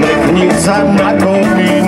Niech nic za nakomie